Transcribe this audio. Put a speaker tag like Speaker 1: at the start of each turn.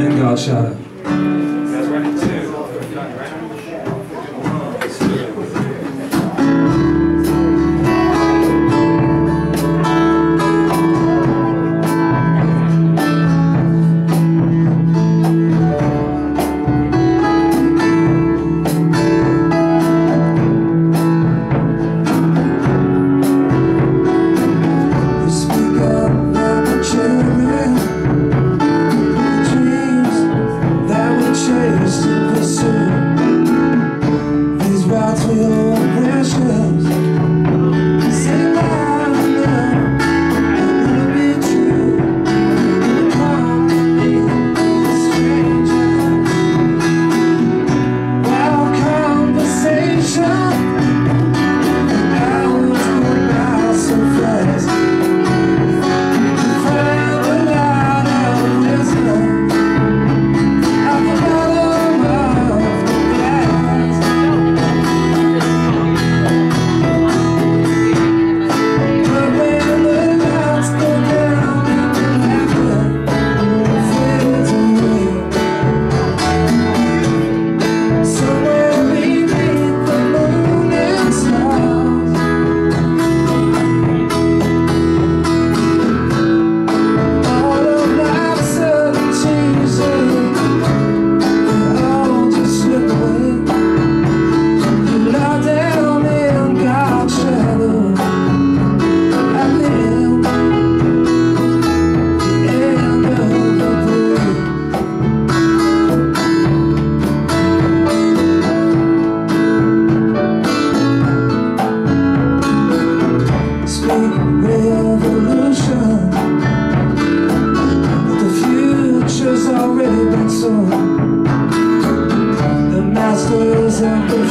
Speaker 1: and God.
Speaker 2: We conversation. Future's